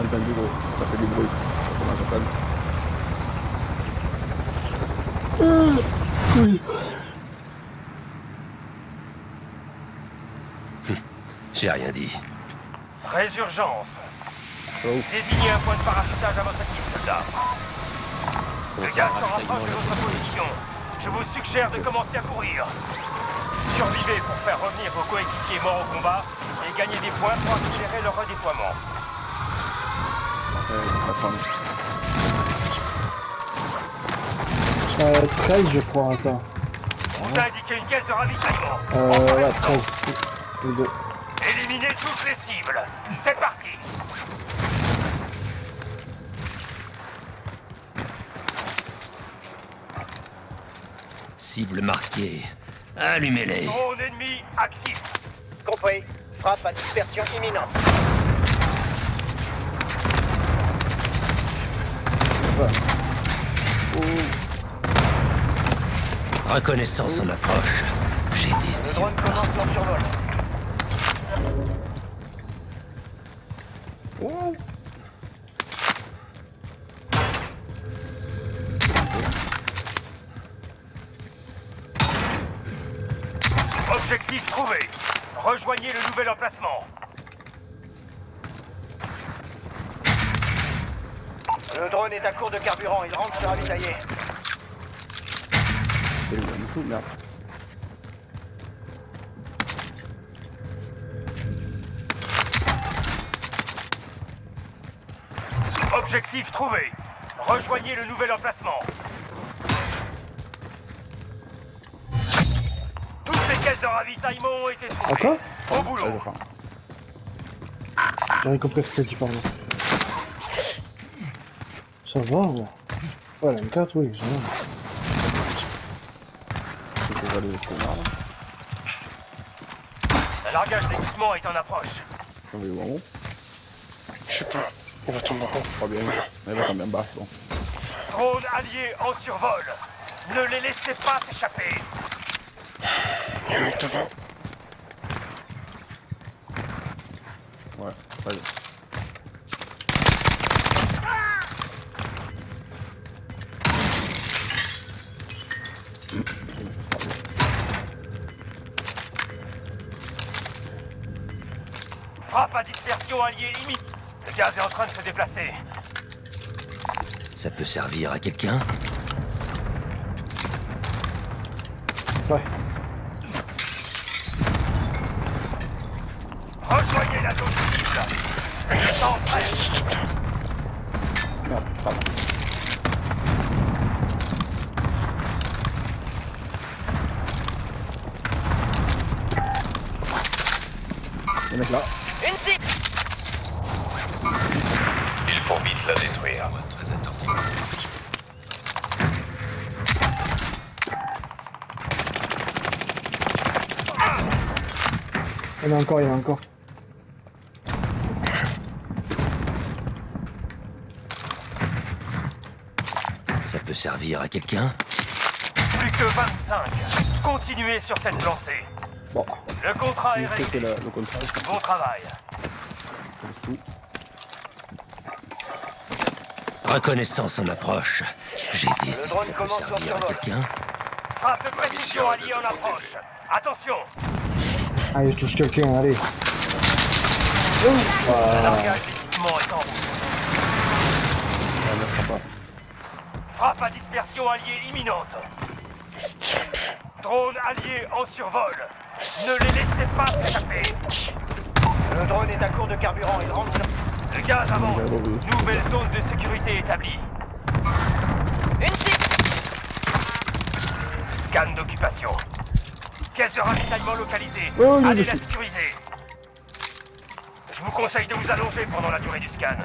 Ça fait du bruit. Oui. J'ai rien dit. Résurgence. Oh. Désignez un point de parachutage à votre équipe, soldat. Le gaz se rapproche de votre position. Je vous suggère de commencer à courir. Survivez pour faire revenir vos coéquipiers morts au combat et gagner des points pour accélérer leur redéploiement. Euh, attends. Euh, 13, je crois, attends. On vous a indiqué une caisse de ravitaillement. Euh, ouais, dedans. 13. Ou deux. Éliminez tous les cibles. C'est parti. Cible marquée. Allumez-les. Drone ennemi actif. Compris. Frappe à dispersion imminente. Reconnaissance en approche. J'ai des Le yeux. drone commence son survol. Objectif trouvé. Rejoignez le nouvel emplacement. Le drone est à court de carburant. Il rentre se ravitailler. C'est coup, merde. Objectif trouvé. Rejoignez le nouvel emplacement. Toutes les caisses de ravitaillement ont été trouvées. Encore Au boulot. rien compris ce que tu parles. Ça va, ouais. Ouais, la M4, oui, ça va. C'est que je vais aller au là. Le largage d'équipement est en approche. On va où en haut Je sais pas. On va tomber en haut. Pas bien. Elle va quand même basse, bon. Drone allié en survol. Ne les laissez pas s'échapper. Il y a un mec devant. Ouais, allez. Frappe à dispersion alliée limite. Le gaz est en train de se déplacer. Ça peut servir à quelqu'un Ouais. Rejoignez la zone cible. Merde, pardon. Les mecs là. La détruire. Très attentif. Il y en a encore, il y en a encore. Ça peut servir à quelqu'un Plus que 25. Continuez sur cette lancée. Bon, Le contrat est réglé. le, le contrat, c'est Bon travail. Reconnaissance en approche. J'ai yeux. drone Ça peut servir à quelqu'un Frappe de précision alliée en approche. Attention, Allez, je touche quelqu'un, allez. le largage d'équipement est en route. Ça ne fera pas. Frappe à dispersion alliée imminente. Drone allié en survol. Ne les laissez pas s'échapper. Le drone est à court de carburant. Il rentre. Le gaz avance. Nouvelle zone de sécurité établie. Une cible Scan d'occupation. Caisse de ravitaillement localisée. Oh, Allez la sécuriser. Je vous conseille de vous allonger pendant la durée du scan.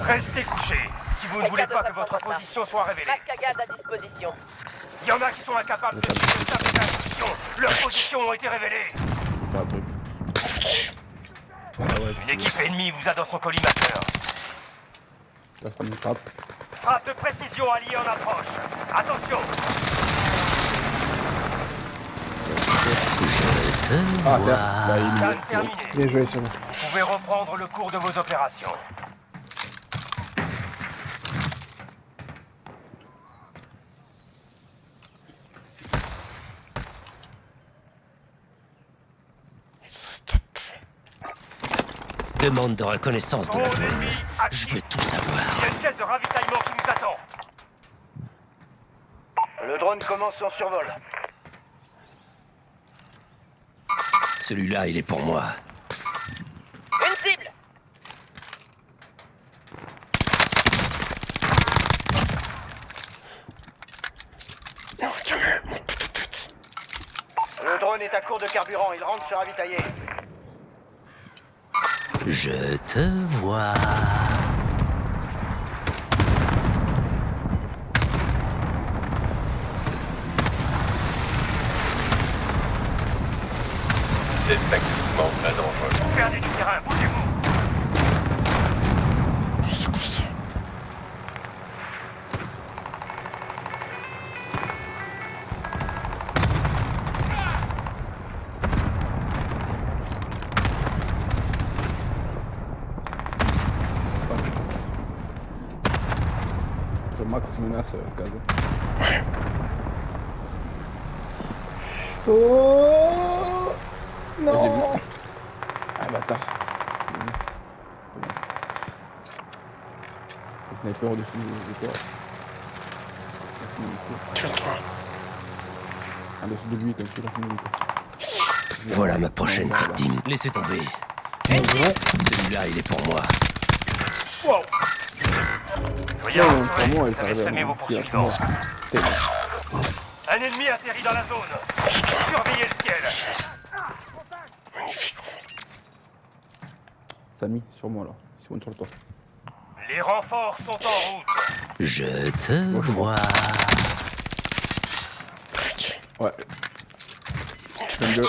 Restez couché si vous ne voulez pas que votre position soit révélée. Masque à gaz à disposition. Il y en a qui sont incapables de suivre certaines instructions. Leurs positions ont été révélées. Faire un truc. Ah ouais, Une équipe ennemie vous a dans son collimateur. La femme frappe. Frappe de précision alliée en approche. Attention te Ah. Bah, il. Bien joué. Vous pouvez reprendre le cours de vos opérations. Demande de reconnaissance de la Drone zone. Je veux tout savoir. Il y a une caisse de ravitaillement qui nous attend. Le drone commence son survol. Celui-là, il est pour moi. Une cible. Le drone est à court de carburant, il rentre se ravitailler. Je te vois. C'est tactiquement très dangereux. Du terrain, Le max menace euh, gaz. Oh. Non Ah bâtard. Dommage. Le sniper au-dessus de toi. En dessous de lui, comme tu l'as fini. Voilà ma prochaine victime. Laissez tomber. Celui-là, il est pour moi. Soyez Non, rassurés, pour moi, vous avez semé vos poursuivants. Un ennemi atterrit dans la zone. Surveillez le ciel. Magnifique. Samy, sur moi là. Il se monte sur le toit. Les renforts sont en route. Je te vois. Ouais. 22.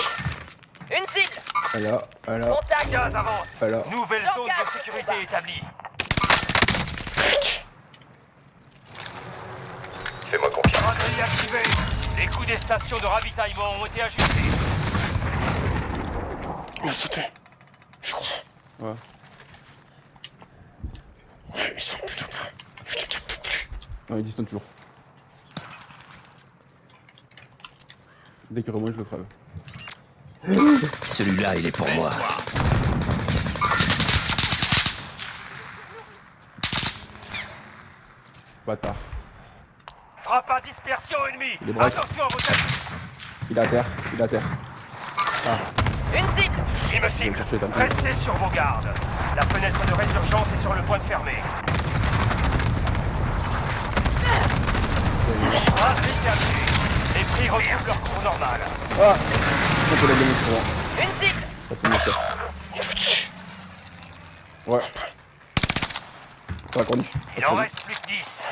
Une cible Elle a, elle a, Contact Gaz avance. Alors. Nouvelle zone de sécurité établie. Fais-moi confiance. Braderie activée. Les coûts des stations de ravitaillement ont été ajustés. Il m'a sauté. Je crois. Ouais. Ouais, ils sont plus de là. Je te capte plus. Non, il distance toujours. Dès qu'il remonte, je le crève. Celui-là, il est pour moi. Bâtard. Frappe à dispersion ennemie. Il est. Attention à vos têtes. Il est à terre, il est à terre. Une cible Je vais le Impossible. chercher, t'as Restez sur vos gardes. La fenêtre de résurgence est sur le point de fermer. Terminée. Les prix retrouvent leur cours normal. Ah On peut la gagner moi. Une cible. Ouais. Pas la corniche. Il en reste plus que 10.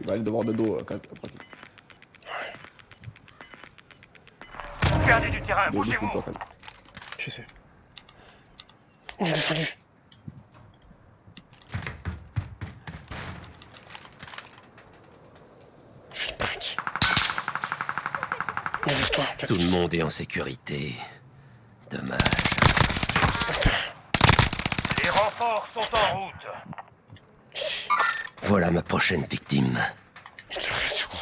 Tu vas aller devoir de dos, euh, quand après. Vous perdez du terrain, bougez-vous. Je sais. Est avec toi. Tout le monde est en sécurité. Dommage. Les renforts sont en route. Voilà ma prochaine victime. Il te reste, je crois.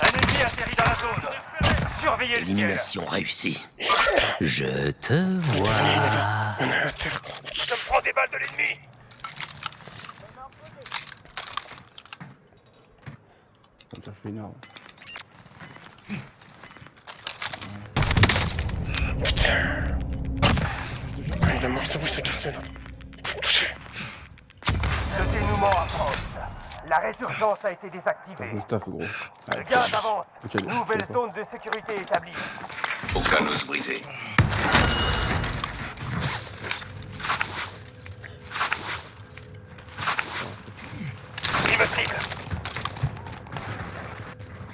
Un ennemi atterrit dans la zone. Surveillez le ciel. Élimination réussie. Je te vois. Je me prends des balles de l'ennemi. Comme ça, je fais une. Il est mort, c'est bon, il s'est cassé là. Le dénouement approche. La résurgence a été désactivée. me staff, gros. Le gaz avance. Nouvelle zone de sécurité établie. Aucun os brisé.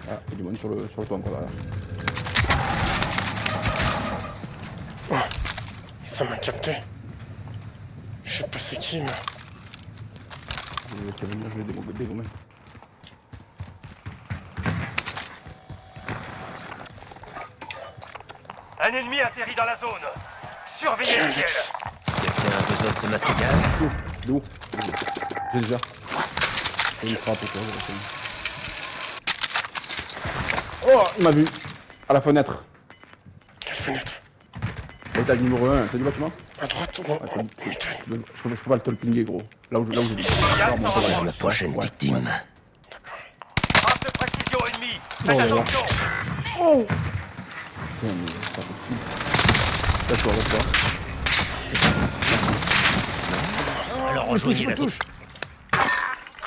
Ah, il est monté sur le, sur le toit encore derrière. Ça m'a capté. Je sais pas c'est qui, mais. Vais laisser venir, je vais dégommer. Un ennemi atterrit dans la zone. Surveillez le ciel. Quelqu'un a besoin de ce masque à gaz D'où D'où J'ai déjà. Une frappe essayer. Oh, il m'a vu. À la fenêtre. Quelle fenêtre? Étage numéro 1, c'est du bâtiment À droite ah, je, peux, je peux pas le te le pinguer, gros. Là où je, là où je dis. La prochaine Ouais, victime. Frappe de précision ennemie. Faites Oh là là. attention. Oh Putain, mais c'est pas possible. D'accord, d'accord. Alors Il me touche, rejoignez il me la touche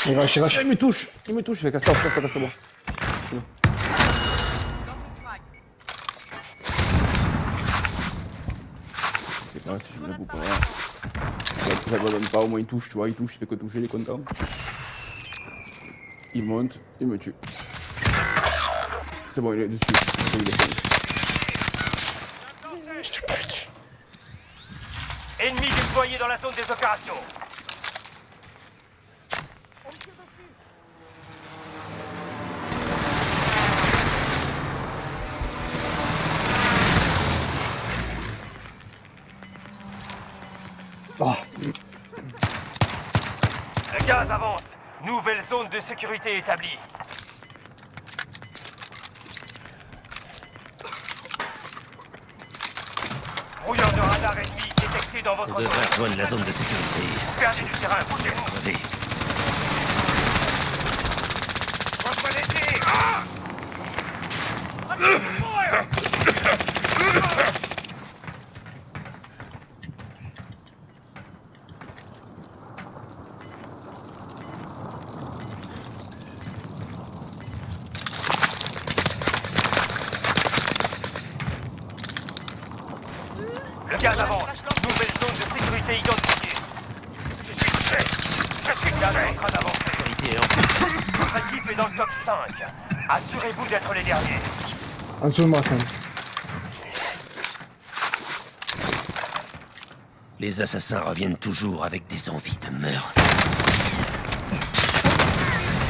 Il me touche Il me touche, il fait casse-toi, casse-toi, casse-toi. Pas si je ou pas. Ça, même pas, au moins il touche, tu vois, il touche, il fait que toucher les contents. Il monte, il me tue. C'est bon, il est dessus. Il est. Ennemi déployé dans la zone des opérations. Zone de sécurité établie. Brouilleur de radar ennemi détecté dans On votre devrait zone. rejoindre la zone de sécurité. Perdez du terrain, bougez-vous. Attendez. Reçois les tirs. Ah Le gaz avance. Nouvelle zone de sécurité identifiée. Le gaz est en train d'avancer. Cours. Votre équipe est dans le top 5. Assurez-vous d'être les derniers. en dessous de moi, Sam. Les assassins reviennent toujours avec des envies de meurtre.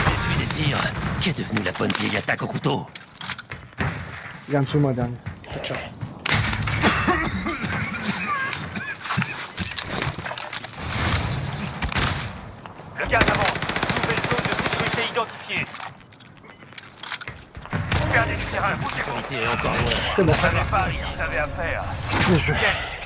J'essuie des tirs. Qu'est devenue la bonne vieille attaque au couteau? Il est en dessous de moi, dernier. D'accord. Le gaz avance. Nouvelle zone de sécurité identifiée. Perdez est encore loin. C'est bon. Vous savez pas à. Quel succès